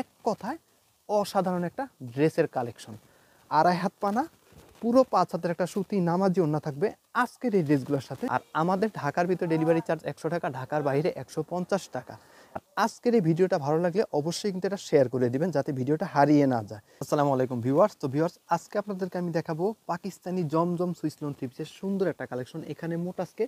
এক কথায় অসাধারণ একটা ড্রেসের কালেকশন। আড়াই হাত পানা, পুরো পাঁচ হাতের একটা সুতি নামাজি ওন্না থাকবে আজকের এই ড্রেসগুলোর সাথে। আর আমাদের ঢাকার ভিতরে ডেলিভারি চার্জ একশো টাকা, ঢাকার বাইরে একশো পঞ্চাশ টাকা। আজকের এই ভিডিওটা ভালো লাগলে অবশ্যই কিন্তু এটা শেয়ার করে দিবেন যাতে ভিডিওটা হারিয়ে না যায়। আসসালামু আলাইকুম ভিউয়ার্স তো ভিউয়ার্স আজকে আপনাদেরকে আমি দেখাবো পাকিস্তানি জমজম সুইসলন টিপসের সুন্দর একটা কালেকশন। এখানে মোট আজকে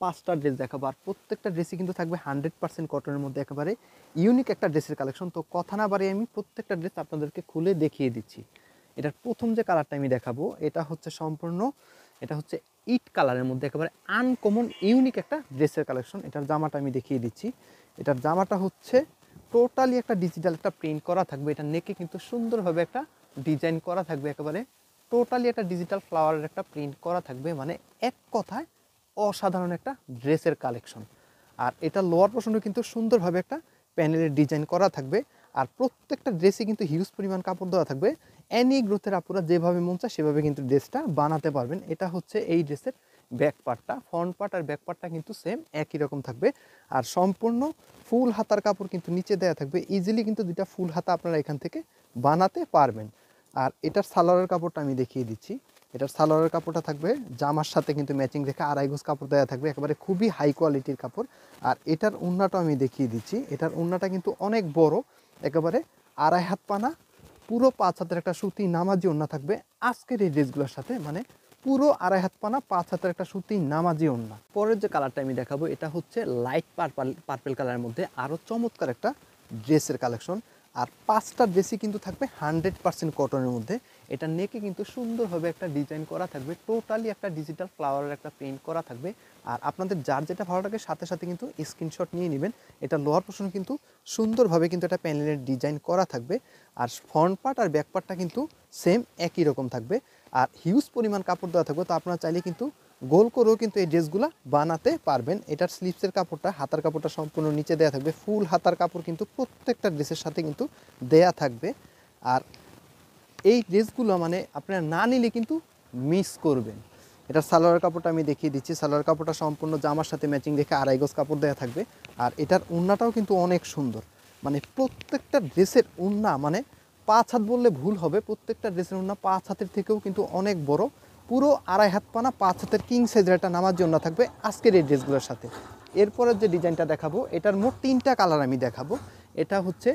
পাঁচটা ড্রেস দেখাবো। আর প্রত্যেকটা ড্রেসই কিন্তু থাকবে হান্ড্রেড পার্সেন্ট কটনের মধ্যে একেবারে। ইউনিক একটা ড্রেসের কালেকশন তো কথা না বাড়িয়ে আমি প্রত্যেকটা ড্রেস আপনাদেরকে খুলে দেখিয়ে দিচ্ছি। এটার প্রথম যে কালারটা আমি দেখাবো, এটা হচ্ছে সম্পূর্ণ, এটা হচ্ছে ইট কালারের মধ্যে একেবারে আনকমন ইউনিক একটা ড্রেসের কালেকশন এটার জামাটা আমি দেখিয়ে দিচ্ছি। এটার জামাটা হচ্ছে টোটালি একটা ডিজিটাল একটা প্রিন্ট করা থাকবে। এটা নেকে কিন্তু সুন্দরভাবে একটা ডিজাইন করা থাকবে একেবারে। টোটালি একটা ডিজিটাল ফ্লাওয়ারের একটা প্রিন্ট করা থাকবে। মানে এক কথায় অসাধারণ একটা ড্রেসের কালেকশন। আর এটা লোয়ার পোর্শনও কিন্তু সুন্দরভাবে একটা প্যানেলের ডিজাইন করা থাকবে। আর প্রত্যেকটা ড্রেসে কিন্তু হিউজ পরিমাণ কাপড় দেওয়া থাকবে। অ্যানি গ্রোথের আপুরা যেভাবে মন চায় সেভাবে কিন্তু ড্রেসটা বানাতে পারবেন। এটা হচ্ছে এই ড্রেসের ব্যাক পার্টটা ফ্রন্ট পার্ট আর ব্যাক পার্টটা কিন্তু সেম একই রকম থাকবে। আর সম্পূর্ণ ফুল হাতার কাপড় কিন্তু নিচে দেওয়া থাকবে। ইজিলি কিন্তু দুইটা ফুল হাতা আপনারা এখান থেকে বানাতে পারবেন। আর এটার সালোয়ারের কাপড়টা আমি দেখিয়ে দিচ্ছি। এটার সালোয়ারের কাপড়টা থাকবে, জামার সাথে কিন্তু ম্যাচিং রেখে আড়াই গোজ কাপড় দেওয়া থাকবে, একেবারে খুবই হাই কোয়ালিটির কাপড়। আর এটার উন্নাটা আমি দেখিয়ে দিচ্ছি, এটার উন্নাটা কিন্তু অনেক বড়, একেবারে আড়াই হাত পানা, পুরো পাঁচ হাতের একটা সুতি নামাজি ওন্না থাকবে। আজকের এই ড্রেসগুলোর সাথে মানে পুরো আড়াই হাত পানা, পাঁচ হাতের একটা সুতি নামাজি ওন্না। পরের যে কালারটা আমি দেখাবো, এটা হচ্ছে লাইট পার্পল পার্পেল কালারের মধ্যে আরও চমৎকার একটা ড্রেসের কালেকশন আর পাঁচটা ড্রেসই কিন্তু থাকবে হান্ড্রেড পার্সেন্ট কটনের মধ্যে। এটা নেকে কিন্তু সুন্দরভাবে একটা ডিজাইন করা থাকবে টোটালি একটা ডিজিটাল ফ্লাওয়ারের একটা প্রিন্ট করা থাকবে। আর আপনাদের যার যেটা ভালো লাগে সাথে সাথে কিন্তু স্ক্রিনশট নিয়ে নেবেন। এটা লোয়ার পোর্শন কিন্তু সুন্দরভাবে কিন্তু একটা প্যানেলের ডিজাইন করা থাকবে। আর ফ্রন্ট পার্ট আর ব্যাক পার্টটা কিন্তু সেম একই রকম থাকবে। আর হিউজ পরিমাণ কাপড় দেওয়া থাকবে, তো আপনারা চাইলে কিন্তু গোল করেও কিন্তু এই ড্রেসগুলো বানাতে পারবেন। এটার স্লিপসের কাপড়টা, হাতার কাপড়টা সম্পূর্ণ নিচে দেওয়া থাকবে। ফুল হাতার কাপড় কিন্তু প্রত্যেকটা ড্রেসের সাথে কিন্তু দেয়া থাকবে। আর এই ড্রেসগুলো মানে আপনারা না নিলে কিন্তু মিস করবেন। এটা সালোয়ার কাপড়টা আমি দেখিয়ে দিচ্ছি। সালোয়ার কাপড়টা সম্পূর্ণ জামার সাথে ম্যাচিং দেখে আড়াই গজ কাপড় দেওয়া থাকবে। আর এটার উন্নাটাও কিন্তু অনেক সুন্দর। মানে প্রত্যেকটা ড্রেসের উন্না মানে পাঁচ হাত বললে ভুল হবে। প্রত্যেকটা ড্রেসের উন্না পাঁচ হাতের থেকেও কিন্তু অনেক বড়। পুরো আড়াই হাত পানা, পাঁচ হাতের কিং সাইজের একটা নামার জন্য থাকবে আজকের এই ড্রেসগুলোর সাথে। এরপরের যে ডিজাইনটা দেখাবো, এটার মোট তিনটা কালার আমি দেখাবো। এটা হচ্ছে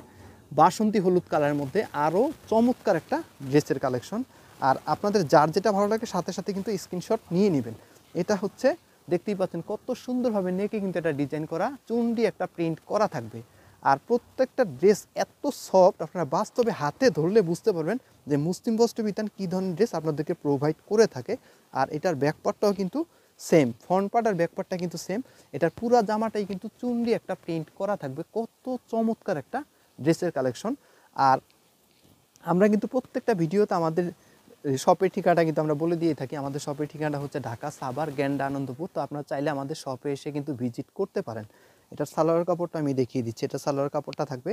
বাসন্তী হলুদ কালারের মধ্যে আরও চমৎকার একটা ড্রেসের কালেকশন। আর আপনাদের যার যেটা ভালো লাগে সাথে সাথে কিন্তু স্ক্রিনশট নিয়ে নেবেন। এটা হচ্ছে দেখতেই পাচ্ছেন কত সুন্দরভাবে নেকে কিন্তু এটা ডিজাইন করা চুন্ডি একটা প্রিন্ট করা থাকবে। আর প্রত্যেকটা ড্রেস এত সফট, আপনারা বাস্তবে হাতে ধরলে বুঝতে পারবেন যে মুসলিম বস্ত্র বিতান কী ধরনের ড্রেস আপনাদেরকে প্রোভাইড করে থাকে। আর এটার ব্যাকপার্টটাও কিন্তু সেম ফ্রন্ট পার্ট আর ব্যাকপার্টটা কিন্তু সেম এটার পুরো জামাটাই কিন্তু চুন্ডি একটা প্রিন্ট করা থাকবে। কত চমৎকার একটা ড্রেসের কালেকশন। আর আমরা কিন্তু প্রত্যেকটা ভিডিওতে আমাদের শপের ঠিকানাটা কিন্তু আমরা বলে দিয়ে থাকি। আমাদের শপের ঠিকানাটা হচ্ছে ঢাকা সাভার, গ্যান্ডা, আনন্দপুর। তো আপনারা চাইলে আমাদের শপে এসে কিন্তু ভিজিট করতে পারেন। এটার সালোয়ার কাপড়টা আমি দেখিয়ে দিচ্ছি। এটা সালোয়ার কাপড়টা থাকবে।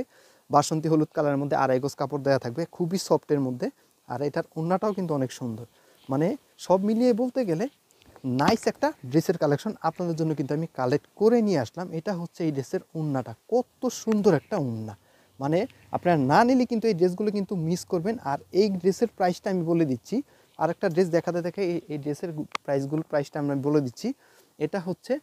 বাসন্তী হলুদ কালারের মধ্যে আড়াই গোজ কাপড় দেওয়া থাকবে। খুবই সফটের মধ্যে। আর এটার ওড়নাটাও কিন্তু অনেক সুন্দর। মানে সব মিলিয়ে বলতে গেলে নাইস একটা ড্রেসের কালেকশন আপনাদের জন্য কিন্তু আমি কালেক্ট করে নিয়ে আসলাম। এটা হচ্ছে এই ড্রেসের উন্নাটা কত সুন্দর একটা উন্না মানে আপনারা না নিলে কিন্তু এই ড্রেসগুলো কিন্তু মিস করবেন। আর এই ড্রেসের প্রাইসটা আমি বলে দিচ্ছি। আর একটা ড্রেস দেখাতে দেখে এই ড্রেসের প্রাইসগুলো প্রাইসটা আমরা বলে দিচ্ছি। এটা হচ্ছে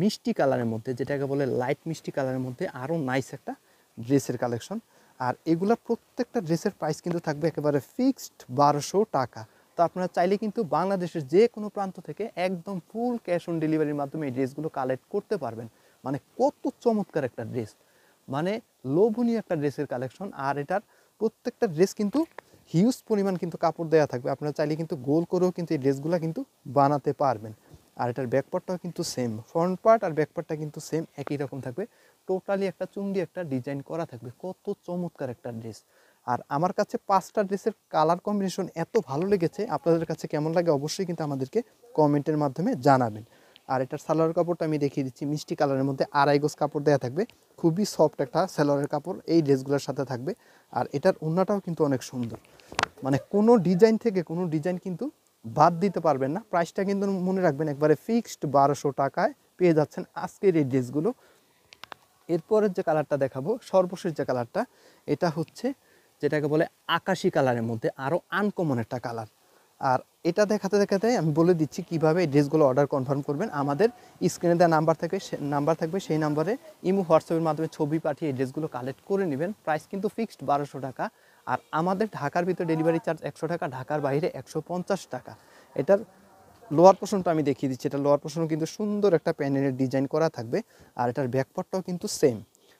মিষ্টি কালারের মধ্যে, যেটাকে বলে লাইট মিষ্টি কালারের মধ্যে আরও নাইস একটা ড্রেসের কালেকশন আর এগুলা প্রত্যেকটা ড্রেসের প্রাইস কিন্তু থাকবে একেবারে ফিক্সড বারোশো টাকা। তো আপনারা চাইলে কিন্তু বাংলাদেশের যে কোনো প্রান্ত থেকে একদম ফুল ক্যাশ অন ডেলিভারির মাধ্যমে এই ড্রেসগুলো কালেক্ট করতে পারবেন। মানে কত চমৎকার একটা ড্রেস। মানে লোভনীয় একটা ড্রেসের কালেকশন আর এটার প্রত্যেকটা ড্রেস কিন্তু হিউজ পরিমাণ কিন্তু কাপড় দেওয়া থাকবে। আপনারা চাইলে কিন্তু গোল করেও কিন্তু এই ড্রেসগুলো কিন্তু বানাতে পারবেন। আর এটার ব্যাকপার্টটাও কিন্তু সেম ফ্রন্ট পার্ট আর ব্যাকপার্টটা কিন্তু সেম একই রকম থাকবে। টোটালি একটা চুন্ডি একটা ডিজাইন করা থাকবে। কত চমৎকার একটা ড্রেস আর আমার কাছে পাঁচটা ড্রেসের কালার কম্বিনেশন এত ভালো লেগেছে, আপনাদের কাছে কেমন লাগে অবশ্যই কিন্তু আমাদেরকে কমেন্টের মাধ্যমে জানাবেন। আর এটার সালোয়ার কাপড়টা আমি দেখিয়ে দিচ্ছি, মিষ্টি কালারের মধ্যে আড়াই গোজ কাপড় দেওয়া থাকবে। খুবই সফট একটা সালোয়ারের কাপড় এই ড্রেসগুলোর সাথে থাকবে। আর এটার ওড়নাটাও কিন্তু অনেক সুন্দর। মানে কোনো ডিজাইন থেকে কোনো ডিজাইন কিন্তু বাদ দিতে পারবেন না। প্রাইসটা কিন্তু মনে রাখবেন একবারে ফিক্সড বারোশো টাকায় পেয়ে যাচ্ছেন আজকের এই ড্রেসগুলো। এরপরের যে কালারটা দেখাবো, সর্বশেষ যে কালারটা, এটা হচ্ছে যেটাকে বলে আকাশি কালারের মধ্যে আরও আনকমন একটা কালার। আর এটা দেখাতে দেখাতে আমি বলে দিচ্ছি কীভাবে এই ড্রেসগুলো অর্ডার কনফার্ম করবেন। আমাদের স্ক্রিনে দেওয়া নাম্বার থাকবে নাম্বার থাকবে, সেই নাম্বারে ইমো, হোয়াটসঅ্যাপের মাধ্যমে ছবি পাঠিয়ে এই ড্রেসগুলো কালেক্ট করে নেবেন। প্রাইস কিন্তু ফিক্সড বারোশো টাকা। আর আমাদের ঢাকার ভিতরে ডেলিভারি চার্জ একশো টাকা, ঢাকার বাইরে একশো পঞ্চাশ টাকা। এটার লোয়ার পোর্শনটা আমি দেখিয়ে দিচ্ছি। এটা লোয়ার পোর্শনও কিন্তু সুন্দর একটা প্যানেলের ডিজাইন করা থাকবে। আর এটার ব্যাকপার্টটাও কিন্তু সেম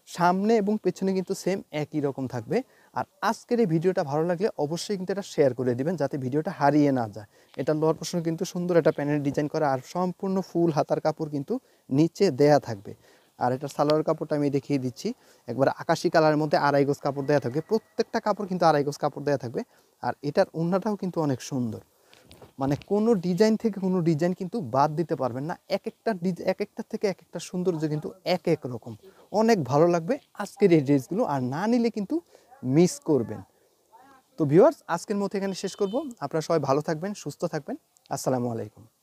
সামনে এবং পেছনে কিন্তু সেম একই রকম থাকবে। আর আজকের এই ভিডিওটা ভালো লাগলে অবশ্যই কিন্তু এটা শেয়ার করে দিবেন যাতে ভিডিওটা হারিয়ে না যায়। এটা লোয়ার পোর্শন কিন্তু সুন্দর একটা প্যানেল ডিজাইন করা আর সম্পূর্ণ ফুল হাতার কাপড় কিন্তু নিচে দেয়া থাকবে। আর এটা সালোয়ার কাপড়টা আমি দেখিয়ে দিচ্ছি। একবার আকাশি কালারের মধ্যে আড়াই গোজ কাপড় দেওয়া থাকবে। প্রত্যেকটা কাপড় কিন্তু আড়াই গোজ কাপড় দেওয়া থাকবে। আর এটার ওড়নাটাও কিন্তু অনেক সুন্দর। মানে কোনো ডিজাইন থেকে কোনো ডিজাইন কিন্তু বাদ দিতে পারবেন না। এক একটা এক একটা থেকে এক একটা সৌন্দর্য কিন্তু এক এক রকম। অনেক ভালো লাগবে আজকের এই ড্রেসগুলো আর না নিলে কিন্তু মিস করবেন। তো ভিউয়ার্স, আজকের মতো এখানে শেষ করব। আপনারা সবাই ভালো থাকবেন, সুস্থ থাকবেন। আসসালামু আলাইকুম।